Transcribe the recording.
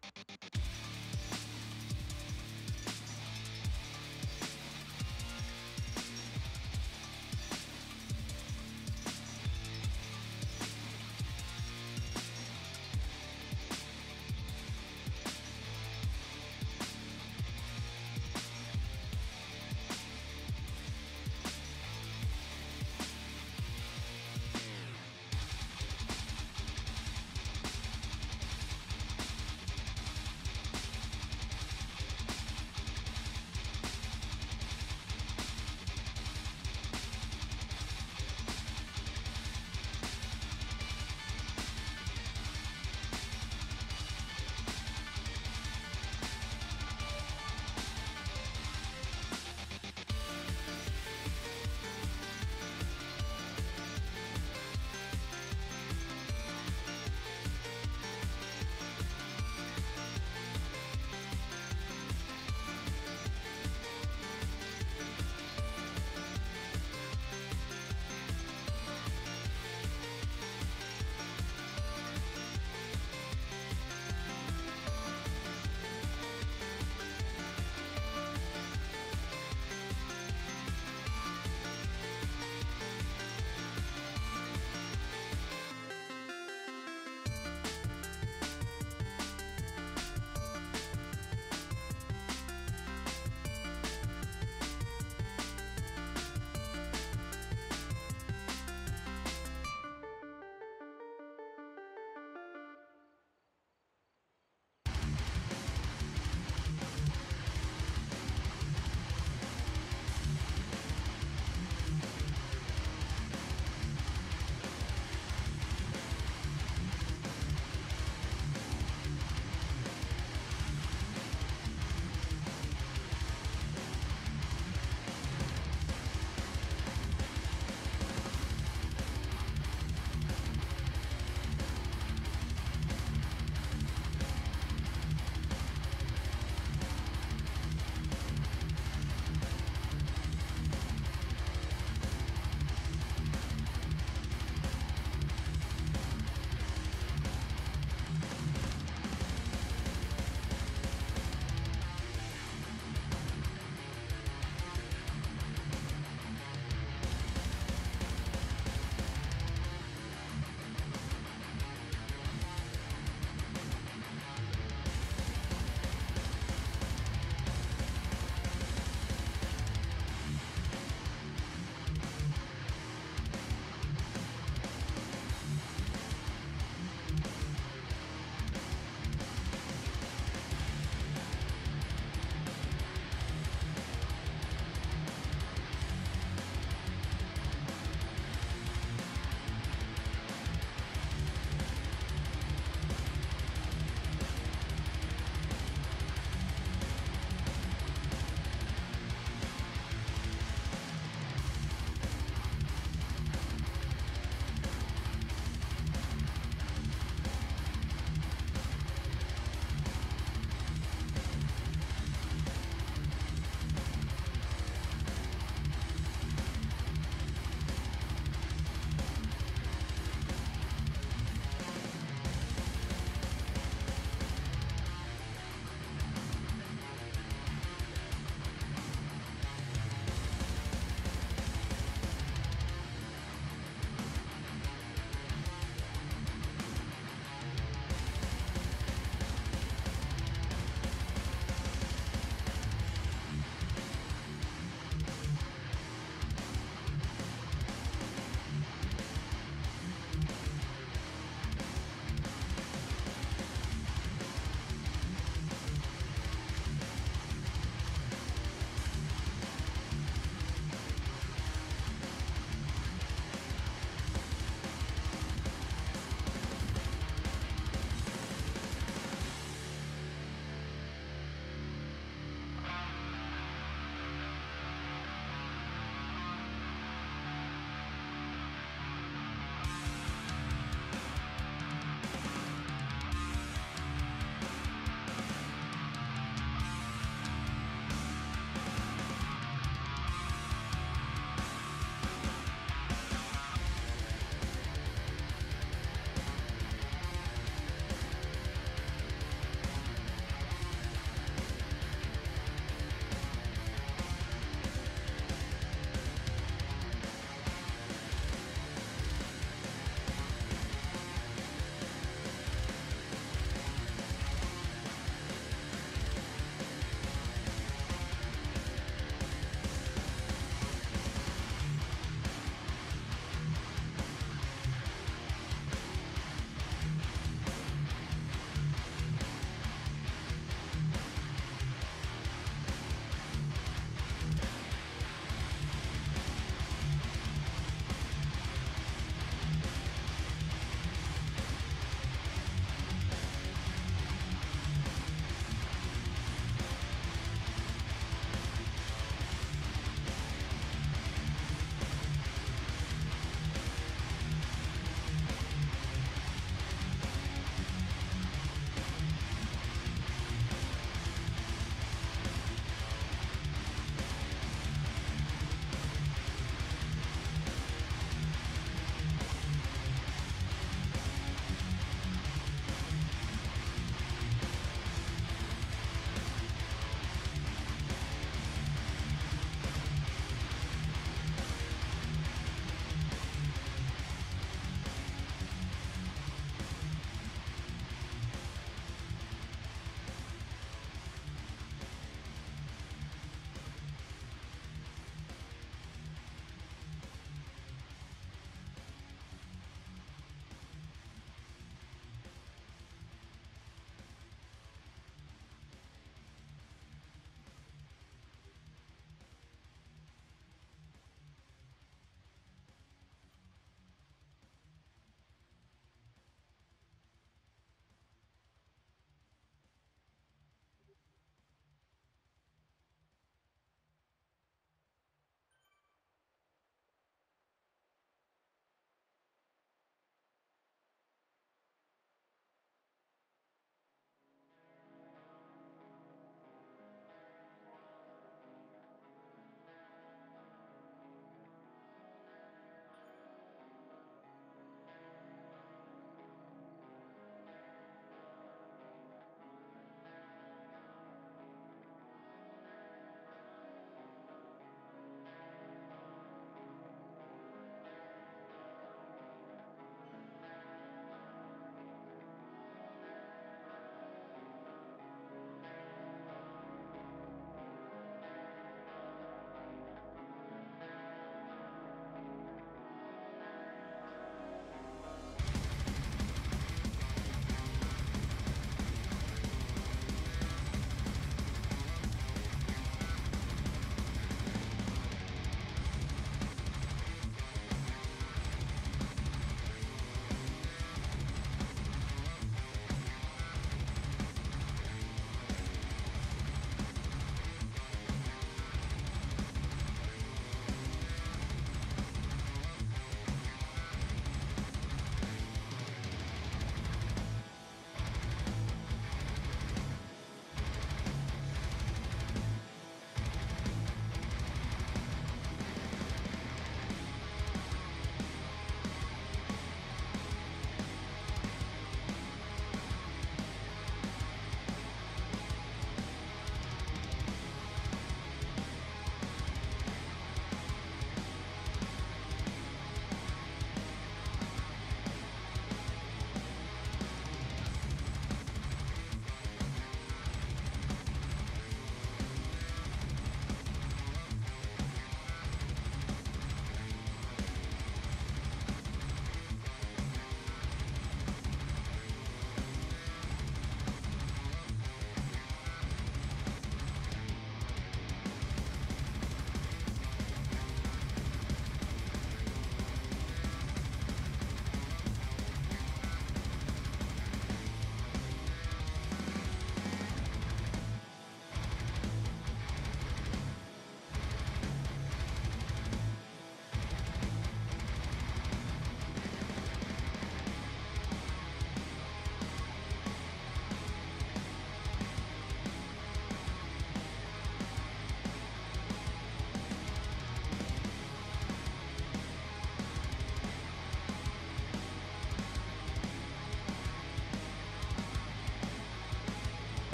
Thank you.